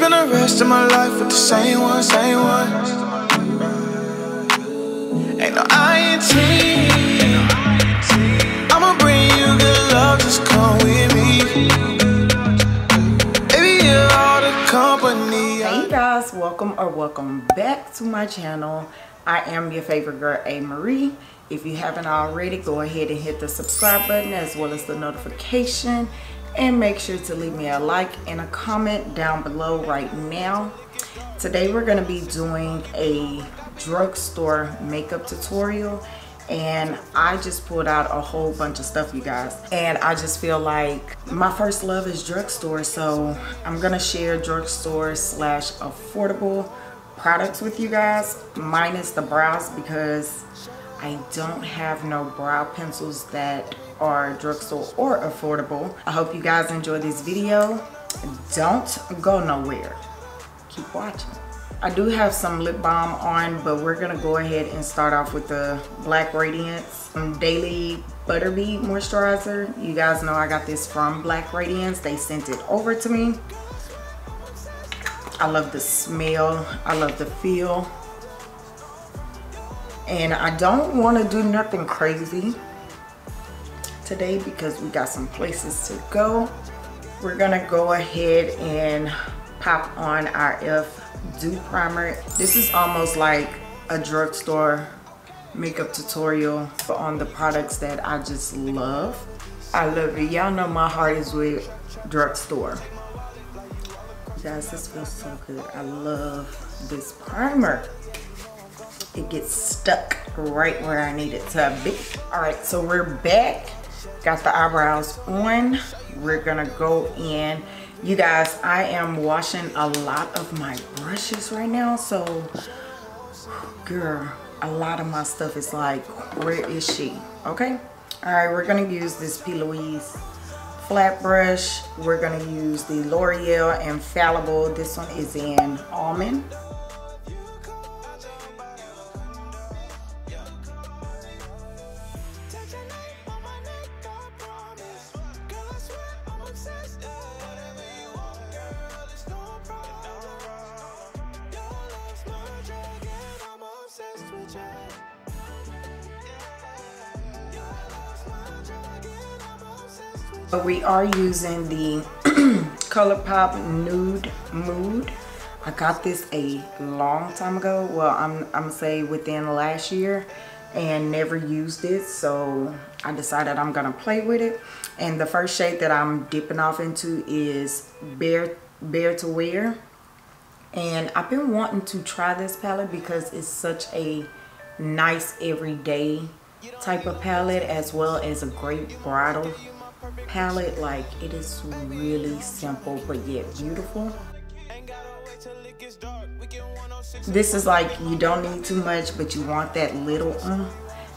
spend the rest of my life with the same one, same one. Ain't no INT. I'ma bring you good love, just come with me. Baby, you're all the company. Hey guys, welcome or welcome back to my channel. I am your favorite girl, A. MaRee. If you haven't already, go ahead and hit the subscribe button as well as the notification and make sure to leave me a like and a comment down below right now. Today we're going to be doing a drugstore makeup tutorial. And I just pulled out a whole bunch of stuff you guys. And I just feel like my first love is drugstore. So I'm gonna share drugstore slash affordable products with you guys minus the brows because I don't have no brow pencils that are drugstore or affordable. I hope you guys enjoy this video. Don't go nowhere. Keep watching. I do have some lip balm on, but we're gonna go ahead and start off with the Black Radiance um, Daily Butterbead Moisturizer. You guys know I got this from Black Radiance. They sent it over to me. I love the smell. I love the feel and I don't want to do nothing crazy today because we got some places to go. We're gonna go ahead and pop on our F Dew Primer. This is almost like a drugstore makeup tutorial on the products that I just love. I love it. Y'all know my heart is with drugstore. Guys this feels so good. I love this primer. It gets stuck right where I need it to be. All right, so we're back. Got the eyebrows on. We're gonna go in. You guys, I am washing a lot of my brushes right now. So, girl, a lot of my stuff is like, where is she? Okay. All right, we're gonna use this P. Louise flat brush. We're gonna use the L'Oreal Infallible. This one is in almond. Are using the ColourPop Nude Mood. I got this a long time ago. Well, I'm, I'm say within last year and never used it. So I decided I'm gonna play with it. And the first shade that I'm dipping off into is Bare, Bare to Wear. And I've been wanting to try this palette because it's such a nice everyday type of palette as well as a great bridal palette like it is really simple but yet beautiful. This is like you don't need too much but you want that little uh,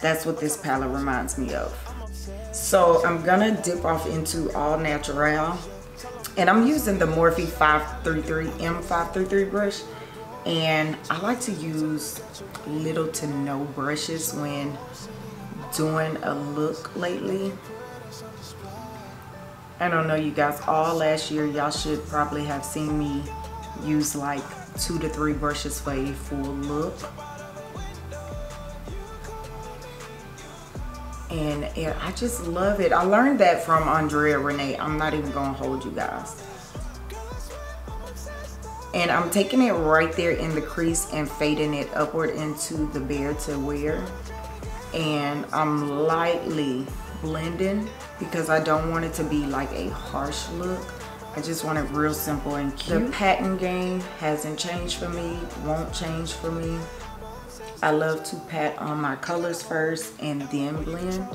that's what this palette reminds me of. So I'm gonna dip off into all natural and I'm using the Morphe 533 M533 brush and I like to use little to no brushes when doing a look lately I don't know you guys all last year y'all should probably have seen me use like two to three brushes for a full look. And yeah, I just love it. I learned that from Andrea Renee. I'm not even gonna hold you guys. And I'm taking it right there in the crease and fading it upward into the bare to wear. And I'm lightly blending because I don't want it to be like a harsh look. I just want it real simple and cute. The patting game hasn't changed for me, won't change for me. I love to pat on my colors first and then blend.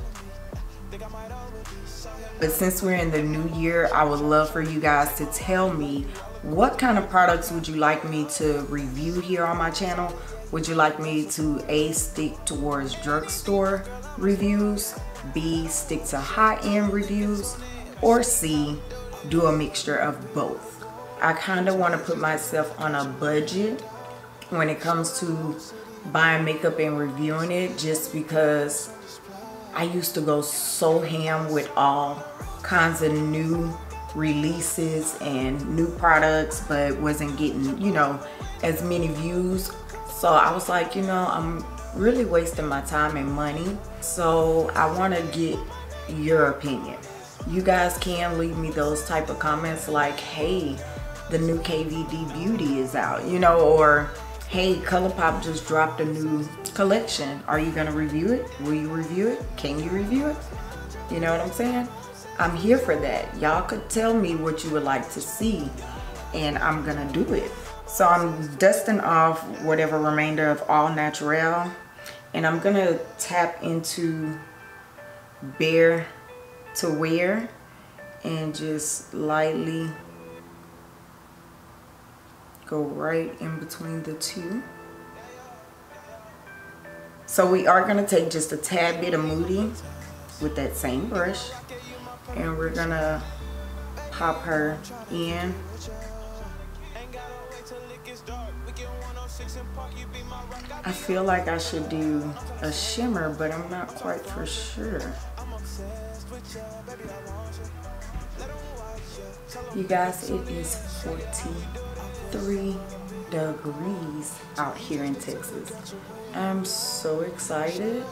But since we're in the new year, I would love for you guys to tell me what kind of products would you like me to review here on my channel? Would you like me to A, stick towards drugstore reviews, B, stick to high-end reviews, or C, do a mixture of both. I kind of want to put myself on a budget when it comes to buying makeup and reviewing it just because I used to go so ham with all kinds of new releases and new products but wasn't getting you know as many views so I was like you know I'm really wasting my time and money. So I want to get your opinion. You guys can leave me those type of comments like hey the new KVD beauty is out you know or hey ColourPop just dropped a new collection. Are you gonna review it? Will you review it? Can you review it? You know what I'm saying? I'm here for that. Y'all could tell me what you would like to see and I'm gonna do it so I'm dusting off whatever remainder of all natural and I'm gonna tap into bare to wear and just lightly go right in between the two. So we are to take just a tad bit of Moody with that same brush and we're to pop her in I feel like I should do a shimmer but I'm not quite for sure you guys, it is 43 degrees out here in Texas. I'm so excited.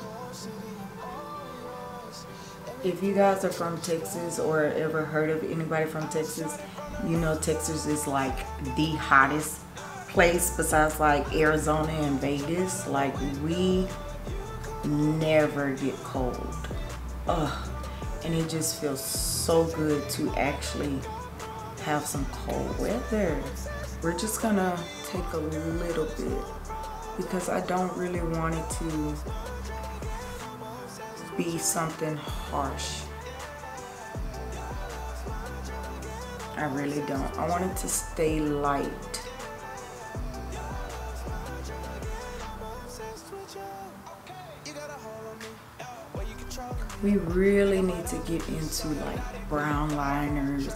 If you guys are from Texas or ever heard of anybody from Texas, you know Texas is like the hottest place besides like Arizona and Vegas. Like we never get cold. Ugh and it just feels so good to actually have some cold weather. We're just gonna take a little bit because I don't really want it to be something harsh. I really don't. I want it to stay light. We really need to get into like brown liners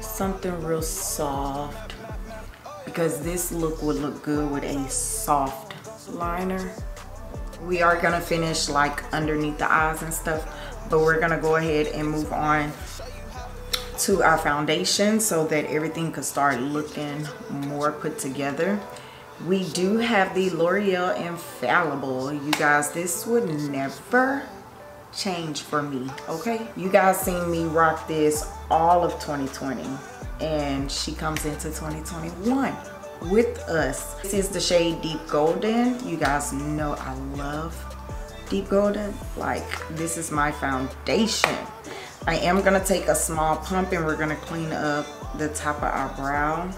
something real soft because this look would look good with a soft liner. We are gonna finish like underneath the eyes and stuff but we're gonna go ahead and move on to our foundation so that everything could start looking more put together. We do have the L'Oreal Infallible. You guys this would never change for me okay? You guys seen me rock this all of 2020 and she comes into 2021 with us. This is the shade deep golden. You guys know i love deep golden. Like this is my foundation. I am gonna take a small pump and we're gonna clean up the top of our brow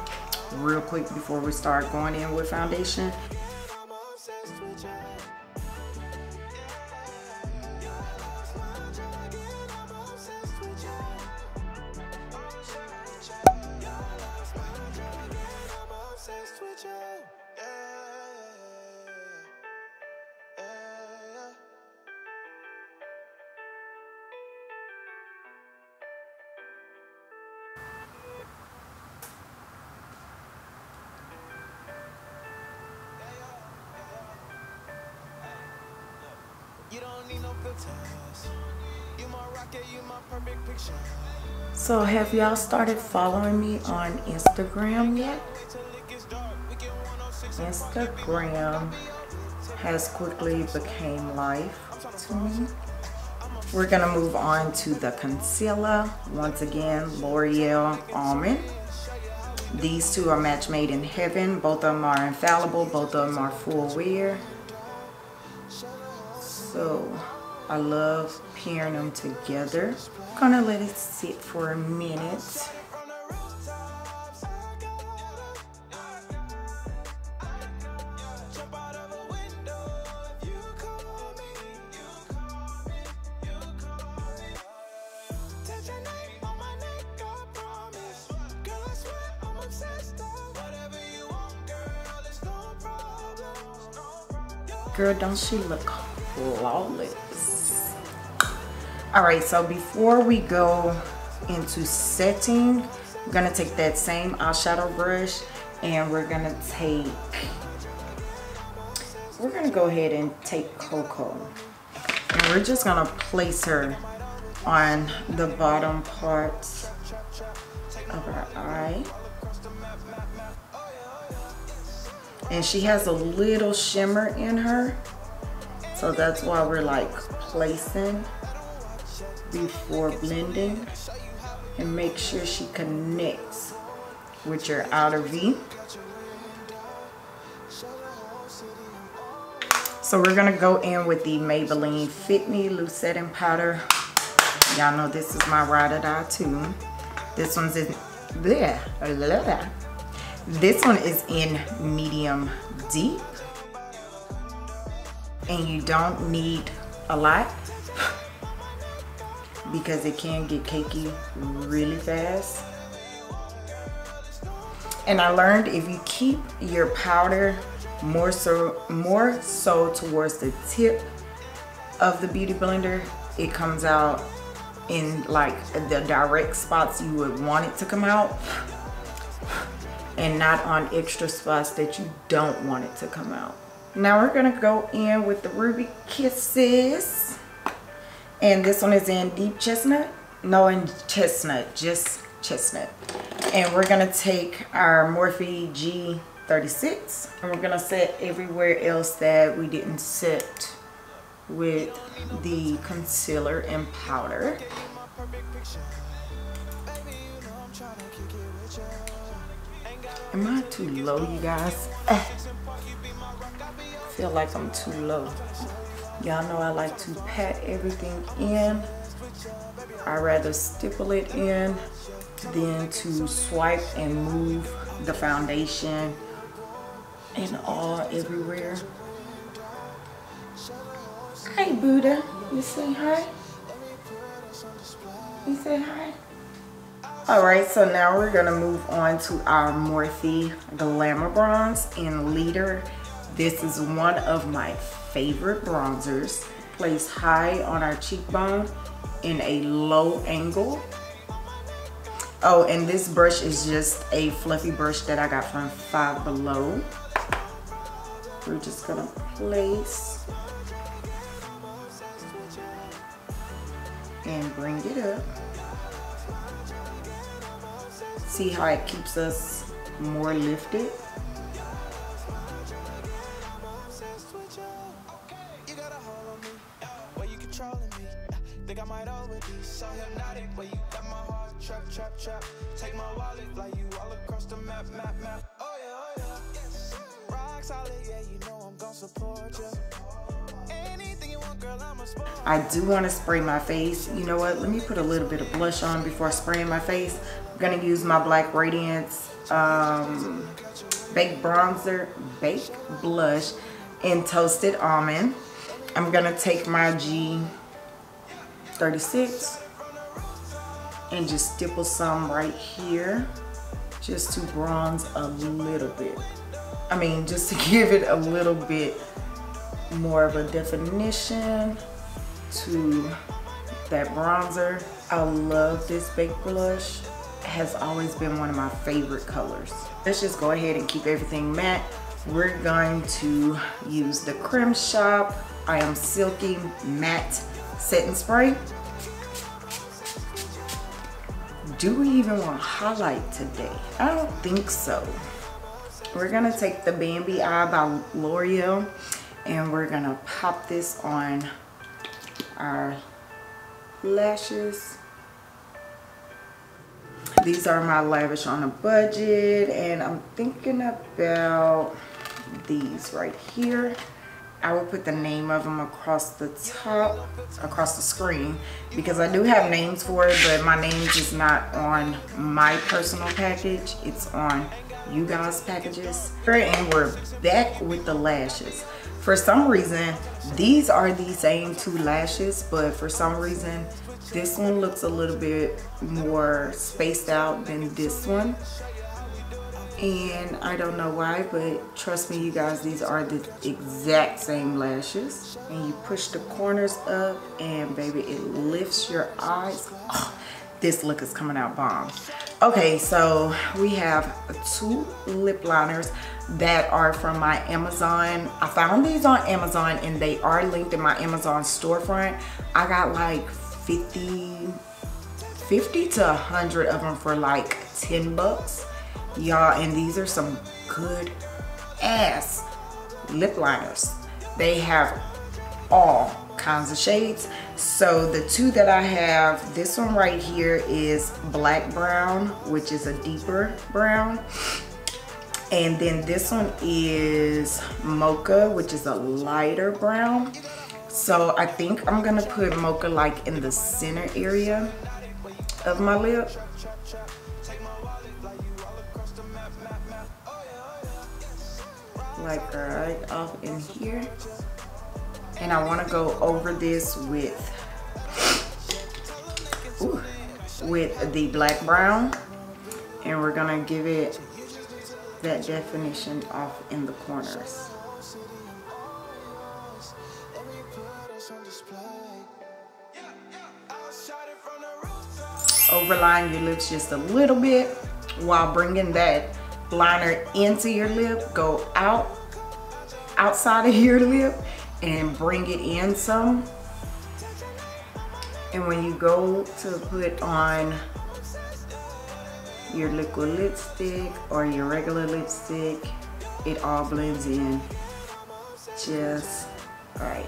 real quick before we start going in with foundation So have y'all started following me on Instagram yet? Instagram has quickly became life to me. We're gonna move on to the concealer. Once again, L'Oreal Almond. These two are match made in heaven. Both of them are infallible. Both of them are full wear. So I love pairing them together. Gonna let it sit for a minute. Girl, don't she look flawless? All right, so before we go into setting, we're gonna take that same eyeshadow brush and we're gonna take, we're gonna go ahead and take Cocoa. And we're just gonna place her on the bottom part of her eye. And she has a little shimmer in her. So that's why we're like placing before blending and make sure she connects with your outer V. So we're gonna go in with the Maybelline Fit Me Loose Powder. Y'all know this is my ride or die too. This one's in, there. This one is in medium deep. And you don't need a lot because it can get cakey really fast. And I learned if you keep your powder more so more so towards the tip of the beauty blender it comes out in like the direct spots you would want it to come out and not on extra spots that you don't want it to come out now we're gonna go in with the ruby kisses. And this one is in deep chestnut? No in chestnut just chestnut. And we're gonna take our morphe g 36 and we're gonna set everywhere else that we didn't set with the concealer and powder. Am I too low you guys feel like I'm too low y'all know I like to pat everything in I rather stipple it in than to swipe and move the foundation and all everywhere. Hi, Buddha. You say hi? You say hi? Alright, so now we're going to move on to our Morphe Glamour Bronze in Leader. This is one of my favorite bronzers. Placed high on our cheekbone in a low angle. Oh, and this brush is just a fluffy brush that I got from Five Below we're just gonna place and bring it up. See how it keeps us more lifted? Trap, trap, Take my wallet, fly you all across the map, map, map Oh yeah, oh yeah Rock solid, yeah, you know I'm gonna support you I do want to spray my face. You know what? Let me put a little bit of blush on before spraying my face. I'm going to use my Black Radiance um, Baked Bronzer, Baked Blush in Toasted Almond. I'm going to take my G 36 and just stipple some right here just to bronze a little bit. I mean, just to give it a little bit more of a definition to that bronzer. I love this baked blush. It has always been one of my favorite colors. Let's just go ahead and keep everything matte. We're going to use the Creme Shop I Am Silky Matte setting spray. Do we even want to highlight today? I don't think so. We're gonna take the Bambi Eye by L'Oreal and we're gonna pop this on our lashes. These are my Lavish on a Budget and I'm thinking about these right here. I will put the name of them across the top, across the screen, because I do have names for it, but my name is not on my personal package. It's on you guys' packages. And we're back with the lashes. For some reason, these are the same two lashes, but for some reason, this one looks a little bit more spaced out than this one and I don't know why but trust me you guys these are the exact same lashes. And you push the corners up and baby it lifts your eyes. Oh, this look is coming out bomb. Okay so we have two lip liners that are from my Amazon. I found these on Amazon and they are linked in my Amazon storefront. I got like 50 50 to 100 of them for like 10 bucks y'all and these are some good ass lip liners. They have all kinds of shades. So the two that I have this one right here is black brown which is a deeper brown. And then this one is mocha which is a lighter brown. So I think I'm gonna put mocha like in the center area of my lip like right off in here. And I want to go over this with ooh, with the black brown. And we're gonna give it that definition off in the corners. Overline your lips just a little bit while bringing that liner into your lip go out outside of your lip and bring it in some. And when you go to put on your liquid lipstick or your regular lipstick it all blends in. Just right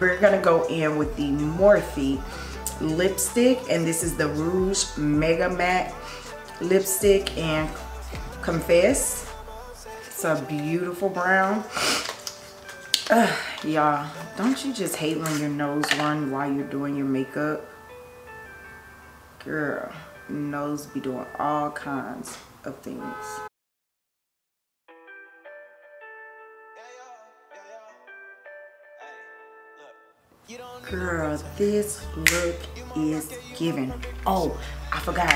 we're gonna go in with the Morphe lipstick and this is the Rouge Mega Matte lipstick and Confess. It's a beautiful brown. Y'all don't you just hate when your nose run while you're doing your makeup? Girl nose be doing all kinds of things. Girl this look is giving. Oh i forgot.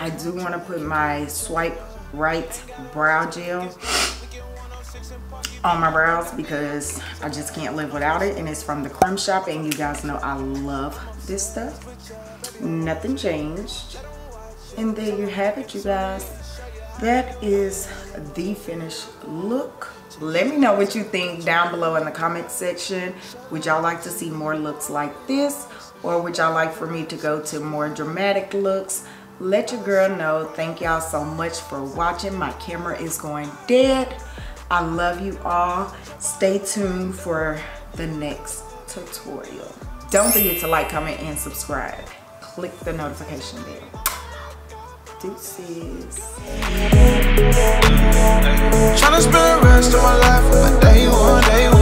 I do want to put my swipe right brow gel on my brows because I just can't live without it and it's from the Creme Shop and you guys know I love this stuff. Nothing changed. And there you have it you guys. That is the finished look. Let me know what you think down below in the comment section. Would y'all like to see more looks like this? Or would y'all like for me to go to more dramatic looks? let your girl know. Thank y'all so much for watching. My camera is going dead. I love you all. Stay tuned for the next tutorial. Don't forget to like, comment, and subscribe. Click the notification bell. Deuces. Spend the rest of my life my day one, day one.